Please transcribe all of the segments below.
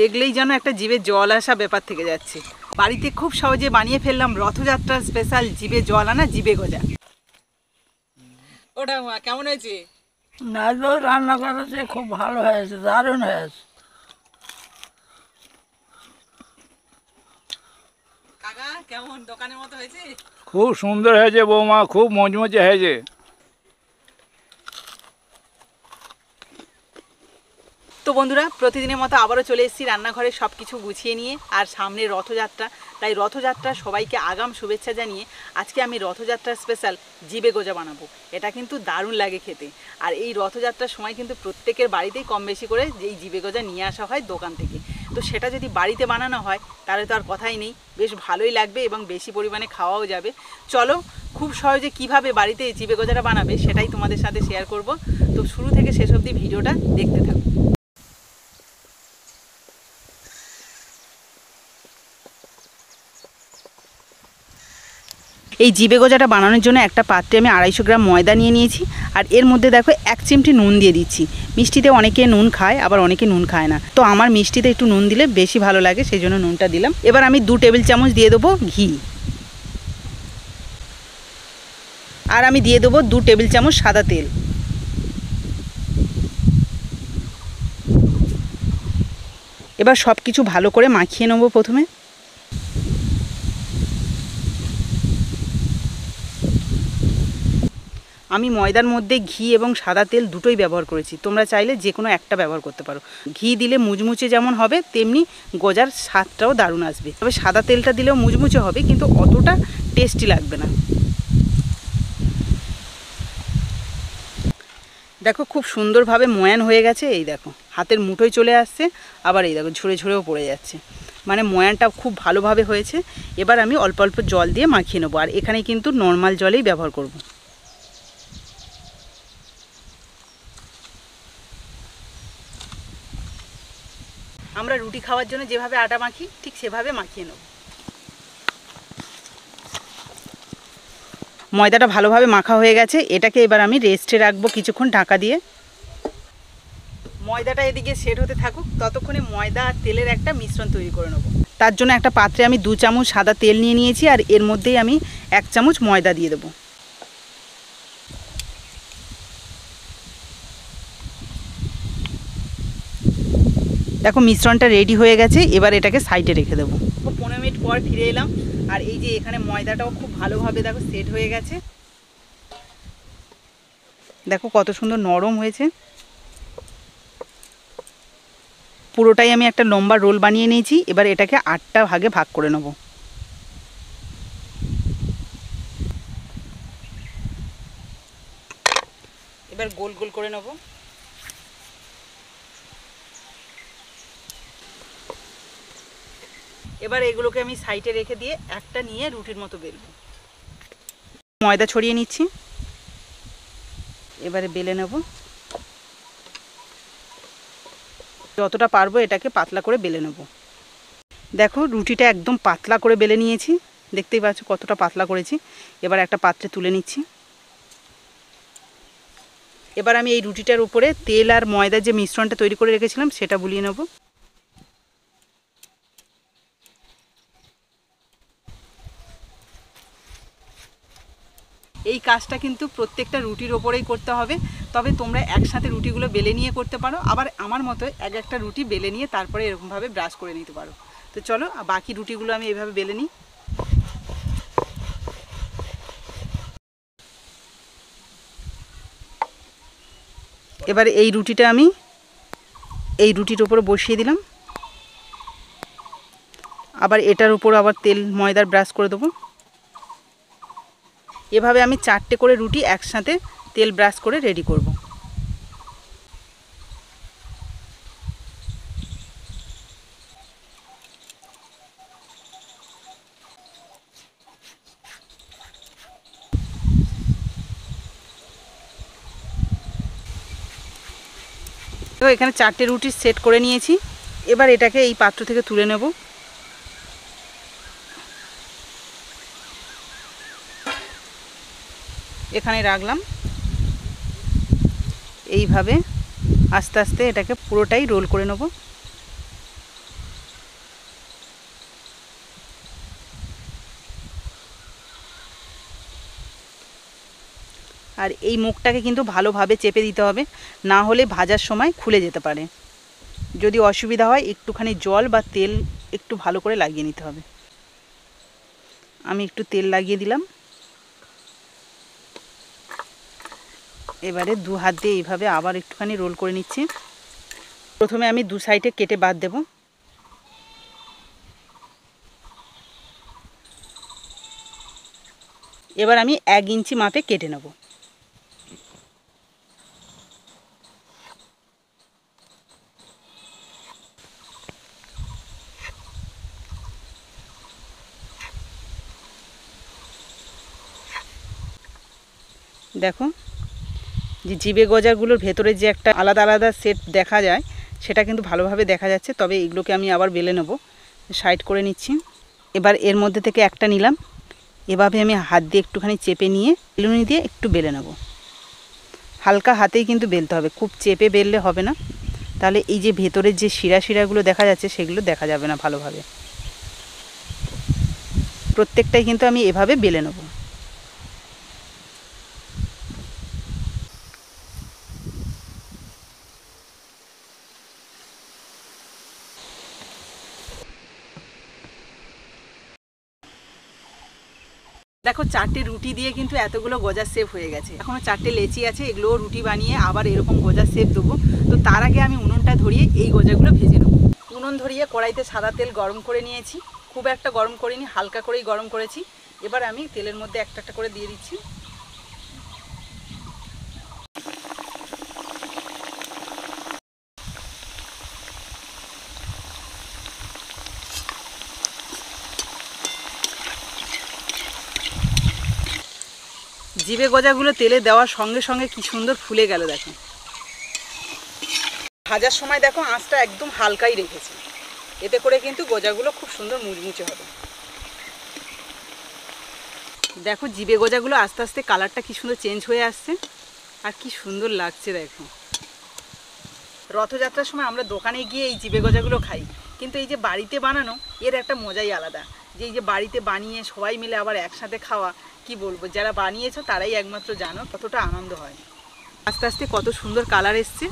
দেখলেই যেন একটা জিভে জল আসা ব্যাপার থেকে যাচ্ছে। বাড়িতে খুব সহজে বানিয়ে ফেললাম রথযাত্রার স্পেশাল জিভে জল আনা জিভে গজা। ওটা মা কেমন হয়েছে? নাজো রান্না করেছে খুব ভালো হয়েছে দারুণ হয়েছে। কাকা কেমন? দোকানের মতো হয়েছে? খুব সুন্দর হয়েছে বৌমা খুব মজমজে হয়েছে। তো বন্ধুরা, প্রতিদিনের মতো আবারও চলে এসেছি রান্নাঘরে সব কিছু গুছিয়ে নিয়ে আর সামনে রথযাত্রা। তাই রথযাত্রা সবাইকে আগাম শুভেচ্ছা জানিয়ে আজকে আমি রথযাত্রার স্পেশাল জিবে গোজা বানাবো। এটা কিন্তু দারুণ লাগে খেতে। আর এই রথযাত্রার সময় কিন্তু প্রত্যেকের বাড়িতেই কম বেশি করে এই জিবে গজা নিয়ে আসা হয় দোকান থেকে। তো সেটা যদি বাড়িতে বানানো হয়, তাহলে তো আর কথাই নেই। বেশ ভালোই লাগবে এবং বেশি পরিমাণে খাওয়াও যাবে। চলো, খুব সহজে কীভাবে বাড়িতে জিবে গজাটা বানাবে সেটাই তোমাদের সাথে শেয়ার করব। তো শুরু থেকে শেষ অবধি ভিডিওটা দেখতে থাকো। এই জিবে গজাটা বানানোর জন্য একটা পাত্রে আমি আড়াইশো গ্রাম ময়দা নিয়ে নিয়েছি। আর এর মধ্যে দেখো এক চিমটি নুন দিয়ে দিচ্ছি। মিষ্টিতে অনেকে নুন খায়, আবার অনেকে নুন খায় না। তো আমার মিষ্টিতে একটু নুন দিলে বেশি ভালো লাগে সেই জন্য নুনটা দিলাম। এবার আমি দু টেবিল চামচ দিয়ে দেবো ঘি। আর আমি দিয়ে দেবো দু টেবিল চামচ সাদা তেল। এবার সব কিছু ভালো করে মাখিয়ে নেব প্রথমে। আমি ময়দার মধ্যে ঘি এবং সাদা তেল দুটোই ব্যবহার করেছি। তোমরা চাইলে যে কোনো একটা ব্যবহার করতে পারো। ঘি দিলে মুচমুচে যেমন হবে, তেমনি গজার স্বাদটাও দারুণ আসবে। তবে সাদা তেলটা দিলেও মুচমুচে হবে, কিন্তু অতটা টেস্টি লাগবে না। দেখো খুব সুন্দরভাবে ময়ান হয়ে গেছে, এই দেখো। হাতের মুঠোয় চলে আসছে, আবার এই দেখো ঝরে ঝরেও পড়ে যাচ্ছে। মানে ময়ানটা খুব ভালোভাবে হয়েছে। এবার আমি অল্প অল্প জল দিয়ে মাখিয়ে নেব। আর এখানে কিন্তু নর্মাল জলেই ব্যবহার করব আমরা রুটি খাওয়ার জন্য যেভাবে আটা মাখি, ঠিক সেভাবে মাখিয়ে নেব। ময়দাটা ভালোভাবে মাখা হয়ে গেছে। এটাকে এবার আমি রেস্টে রাখব কিছুক্ষণ ঢাকা দিয়ে। ময়দাটা এদিকে সেট হতে থাকুক, ততক্ষণে ময়দা আর তেলের একটা মিশ্রণ তৈরি করে নেব। তার জন্য একটা পাত্রে আমি দু চামচ সাদা তেল নিয়ে নিয়েছি আর এর মধ্যেই আমি এক চামচ ময়দা দিয়ে দেবো। দেখো মিশ্রণটা রেডি হয়ে গেছে এবার এটাকে সাইডে রেখে দেবো। পনেরো মিনিট পর ফিরে এলাম আর এই যে এখানে ময়দাটাও খুব ভালোভাবে দেখো সেট হয়ে গেছে। দেখো কত সুন্দর নরম হয়েছে। পুরোটাই আমি একটা লম্বা রোল বানিয়ে নিয়েছি এবার এটাকে আটটা ভাগে ভাগ করে নেব। এবার গোল গোল করে নেব। এবার এগুলোকে আমি সাইডে রেখে দিয়ে একটা নিয়ে রুটির মতো বেলবো ময়দা ছড়িয়ে নিচ্ছি। এবারে বেলে নেব। যতটা পারব এটাকে পাতলা করে বেলে নেব। দেখো, রুটিটা একদম পাতলা করে বেলে নিয়েছি। দেখতেই পাচ্ছ কতটা পাতলা করেছি। এবার একটা পাত্রে তুলে নিচ্ছি। এবার আমি এই রুটিটার উপরে তেল আর ময়দার যে মিশ্রণটা তৈরি করে রেখেছিলাম, সেটা বুলিয়ে নেব। এই কাজটা কিন্তু প্রত্যেকটা রুটির ওপরেই করতে হবে। তবে তোমরা একসাথে রুটিগুলো বেলে নিয়ে করতে পারো। আবার আমার মতো এক একটা রুটি বেলে নিয়ে তারপরে এরকমভাবে ব্রাশ করে নিতে পারো। তো চলো বাকি রুটিগুলো আমি এভাবে বেলে নিই। এবার এই রুটিটা আমি এই রুটির ওপরে বসিয়ে দিলাম। আবার এটার উপর আবার তেল, ময়দার ব্রাশ করে দেবো। এভাবে আমি চারটে করে রুটি একসাথে তেল ব্রাশ করে রেডি করব। তো এখানে চারটে রুটি সেট করে নিয়েছি। এবার এটাকে এই পাত্র থেকে তুলে নেব। এখানে রাখলাম। এইভাবে আস্তে আস্তে এটাকে পুরোটাই রোল করে নেব। আর এই মুখটাকে কিন্তু ভালোভাবে চেপে দিতে হবে, না হলে ভাজার সময় খুলে যেতে পারে। যদি অসুবিধা হয়, একটুখানি জল বা তেল একটু ভালো করে লাগিয়ে নিতে হবে। আমি একটু তেল লাগিয়ে দিলাম। এবারে দু হাত দিয়ে এইভাবে আবার একটুখানি রোল করে নিচ্ছি। প্রথমে আমি দু সাইডে কেটে বাদ দেব। এবার আমি এক ইঞ্চি মাপে কেটে নেব। দেখো যে জিবে গজাগুলোর ভেতরে যে একটা আলাদা আলাদা সেট দেখা যায়, সেটা কিন্তু ভালোভাবে দেখা যাচ্ছে। তবে এগুলোকে আমি আবার বেলে নেব। সাইড করে নিচ্ছি। এবার এর মধ্যে থেকে একটা নিলাম। এভাবে আমি হাত দিয়ে একটুখানি চেপে নিয়ে বেলুনি দিয়ে একটু বেলে নেব। হালকা হাতেই কিন্তু বেলতে হবে। খুব চেপে বেললে হবে না। তাহলে এই যে ভেতরের যে শিরা শিরাগুলো দেখা যাচ্ছে, সেগুলো দেখা যাবে না ভালোভাবে। প্রত্যেকটাই কিন্তু আমি এভাবে বেলে নেব। দেখো চারটে রুটি দিয়ে কিন্তু এতগুলো গজার সেভ হয়ে গেছে। এখনও চারটে লেচি আছে এগুলো রুটি বানিয়ে আবার এরকম গজার সেপ দেবো। তো তার আগে আমি উনুনটা ধরিয়ে এই গজাগুলো ভেজে নেব। উনুন ধরিয়ে কড়াইতে সাদা তেল গরম করে নিয়েছি। খুব একটা গরম করিনি, হালকা করেই গরম করেছি। এবার আমি তেলের মধ্যে একটা একটা করে দিয়ে দিচ্ছি। জিবে গজাগুলো তেলে দেওয়ার সঙ্গে সঙ্গে কি সুন্দর ফুলে গেল, দেখো। ভাজার সময় দেখো আঁচটা একদম হালকাই রেখেছি। এতে করে কিন্তু গজাগুলো খুব সুন্দর মুচমুচে হবে। দেখো জিবে গজাগুলো আস্তে আস্তে কালারটা কি সুন্দর চেঞ্জ হয়ে আসছে। আর কি সুন্দর লাগছে, দেখো। রথযাত্রার সময় আমরা দোকানে গিয়ে এই জিবে গজাগুলো খাই। কিন্তু এই যে বাড়িতে বানানো, এর একটা মজাই আলাদা। যে এই যে বাড়িতে বানিয়ে সবাই মিলে আবার একসাথে খাওয়া, কি বলব? যারা বানিয়েছো তারাই একমাত্র জানো কতটা আনন্দ হয় আস্তে আস্তে কত সুন্দর কালার এসছে।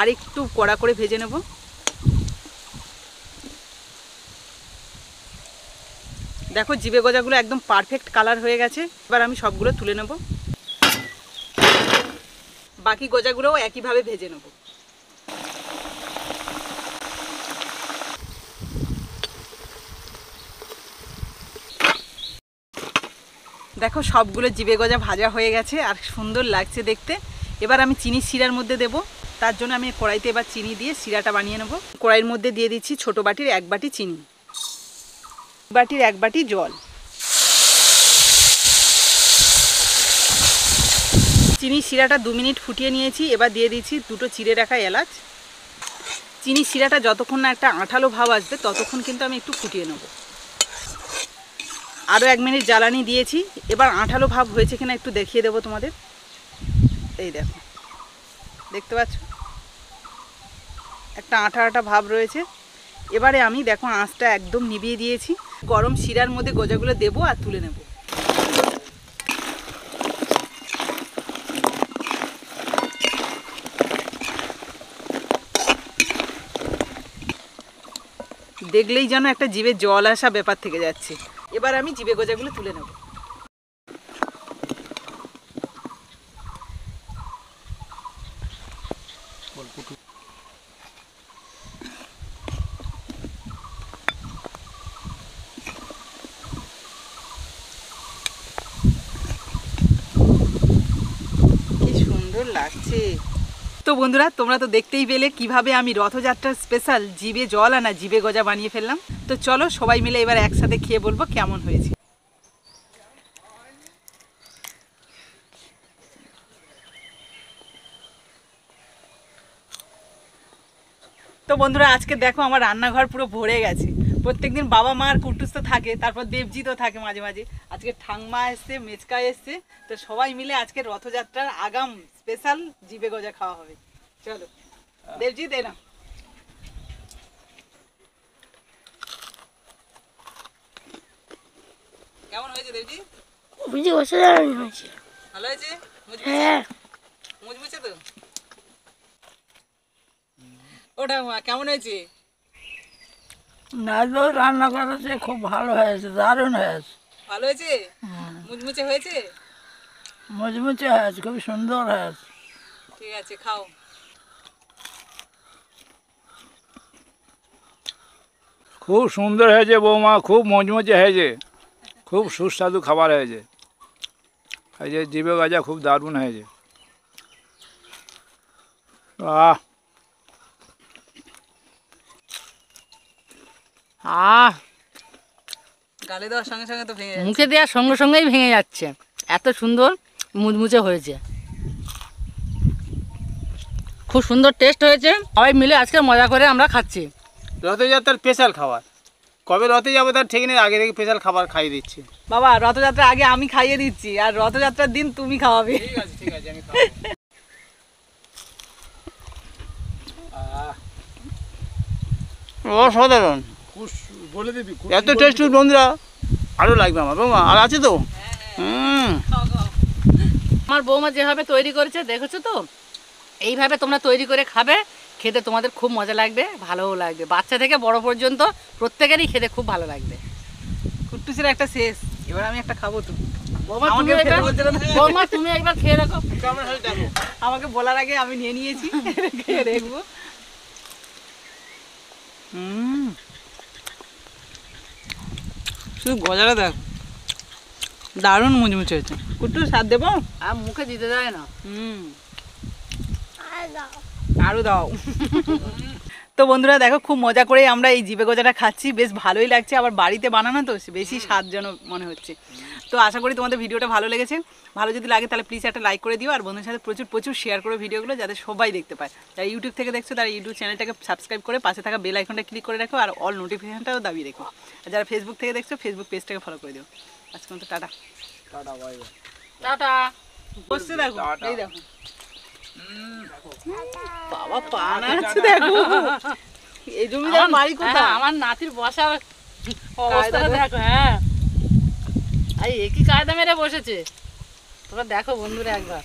আর একটু কড়া করে ভেজে নেব। দেখো, জিবে গজাগুলো একদম পারফেক্ট কালার হয়ে গেছে। এবার আমি সবগুলো তুলে নেব। বাকি গজাগুলোও একইভাবে ভেজে নেব। দেখো, সবগুলো জিবে গজা ভাজা হয়ে গেছে আর সুন্দর লাগছে দেখতে। এবার আমি চিনি শিরার মধ্যে দেব। তার জন্য আমি কড়াইতে এবার চিনি দিয়ে শিরাটা বানিয়ে নেব। কড়াইয়ের মধ্যে দিয়ে দিচ্ছি ছোট বাটির এক বাটি চিনি। বাটির এক বাটি জল। চিনি শিরাটা দু মিনিট ফুটিয়ে নিয়েছি। এবার দিয়ে দিচ্ছি দুটো চিড়ে রাখা এলাচ। চিনি শিরাটা যতক্ষণ না একটা আঠালো ভাব আসবে, ততক্ষণ কিন্তু আমি একটু ফুটিয়ে নেব। আরও এক মিনিট জ্বালানি দিয়েছি। এবার আঠালো ভাব হয়েছে কিনা একটু দেখিয়ে দেবো তোমাদের। এই দেখো, দেখতে পাচ্ছ? একটা আঠা আঠা ভাব রয়েছে। এবারে আমি দেখো আঁচটা একদম নিভিয়ে দিয়েছি। গরম শিরার মধ্যে গজাগুলো দেবো আর তুলে নেব। দেখলেই যেন একটা জিভে জল আসা ব্যাপার থেকে যাচ্ছে। এবার আমি জিভে গজাগুলো তুলে নেব কি সুন্দর লাগছে তো বন্ধুরা, তোমরা তো দেখতেই পেলে কীভাবে আমি রথযাত্রার স্পেশাল জিবে জল আনা জিবে গজা বানিয়ে ফেললাম। তো চলো সবাই মিলে এবার একসাথে খেয়ে বলব কেমন হয়েছে। তো বন্ধুরা, আজকে দেখো আমার রান্নাঘর পুরো ভরে গেছে। প্রত্যেকদিন বাবা মা আর কুটুস তো থাকে, তারপর দেবজিৎও থাকে মাঝে মাঝে। আজকে ঠাংমা এসছে, মেচকা এসছে, তো সবাই মিলে আজকে রথযাত্রার আগাম স্পেশাল জিবে গজা খাওয়া হবে। চলো। দেবজিৎ এলাম কেমন হয়েছে দেবজিৎ বুঝি অসাধারণ হয়েছে। ভালো হয়েছে? হ্যাঁ। মুচমুচে তো? ওটা মা কেমন হয়েছে? নাইলেও রান্না করেছে খুব ভালো হয়েছে দারুণ হয়েছে। ভালো হয়েছে? মুচমুচে হয়েছে? মুচমুচে হয়েছে খুব সুন্দর হয়েছে। ঠিক আছে খাও। খুব সুন্দর হয়েছে বৌমা খুব মজমজে হয়েছে। খুব সুস্বাদু খাবার হয়েছে। এই যে জিবে গজা খুব দারুণ হয়েছে। আহ। আহ। গালে দেওয়ার সঙ্গে সঙ্গে তো ভেঙে মুখে দেওয়ার সঙ্গে সঙ্গেই ভেঙে যাচ্ছে। এত সুন্দর মুচমুচে হয়েছে। খুব সুন্দর টেস্ট হয়েছে। সবাই মিলে আজকে মজা করে আমরা খাচ্ছি। রথযাত্রার স্পেশাল খাবার। কবে রথে যাব তার ঠিক নেই আগে থেকে স্পেশাল খাবার খাইয়ে দিচ্ছি। বাবা রথযাত্রা আগে আমি খাইয়ে দিচ্ছি আর রথযাত্রার দিন তুমি খাওয়াবে। ঠিক আছে ঠিক আছে আমি অসাধারণ বলে দিবি এত টেস্টি বন্ধুরা আরও লাগবে আমার বৌমা আর আছে তো? আমার বৌমা যেভাবে তৈরি করেছে দেখেছ তো? এইভাবে তোমরা তৈরি করে খাবে খেতে তোমাদের খুব মজা লাগবে ভালোও লাগবে। বাচ্চা থেকে বড় পর্যন্ত প্রত্যেকেরই খেতে খুব ভালো লাগবে। কুট্টুসের একটা শেষ। এবার আমি একটা খাব তো। আমাকে তুমি একবার খেয়ে রাখো আমাকে বলার আগে আমি নিয়ে নিয়েছি। খেয়ে দেখব। শুধু গজাটা দেখ। দারুণ মুচমুচে হয়েছে। কুট্টু স্বাদ দেবো? আর মুখে দিতে যায় না। হুম। আরও দাও তো বন্ধুরা দেখো খুব মজা করে আমরা এই জিবে গজাটা খাচ্ছি। বেশ ভালোই লাগছে আবার বাড়িতে বানানো তো বেশি স্বাদজনক মনে হচ্ছে। তো আশা করি তোমাদের ভিডিওটা ভালো লেগেছে। ভালো যদি লাগে তাহলে প্লিজ একটা লাইক করে দিও। আর বন্ধুদের সাথে প্রচুর প্রচুর শেয়ার করো ভিডিওগুলো যাতে সবাই দেখতে পায়। যারা ইউটিউব থেকে দেখছ তারা ইউটিউব চ্যানেলটাকে সাবস্ক্রাইব করে পাশে থাকা বেল আইকনটা ক্লিক করে রাখো। আর অল নোটিফিকেশনটাও দাবি রেখো। আর যারা ফেসবুক থেকে দেখছ ফেসবুক পেজটাকে ফলো করে দিও। আজকে মতো টাটা। টাটা বসছে দেখো এই দেখো। বাবা পান আছে দেখো। এই জমিদার বাড়ি কোথায়? হ্যাঁ, আমার নাতির বসার অবস্থাটা দেখো। হ্যাঁ। এই একই কায়দা মেরে বসেছে? তোমরা দেখো বন্ধুরা একবার।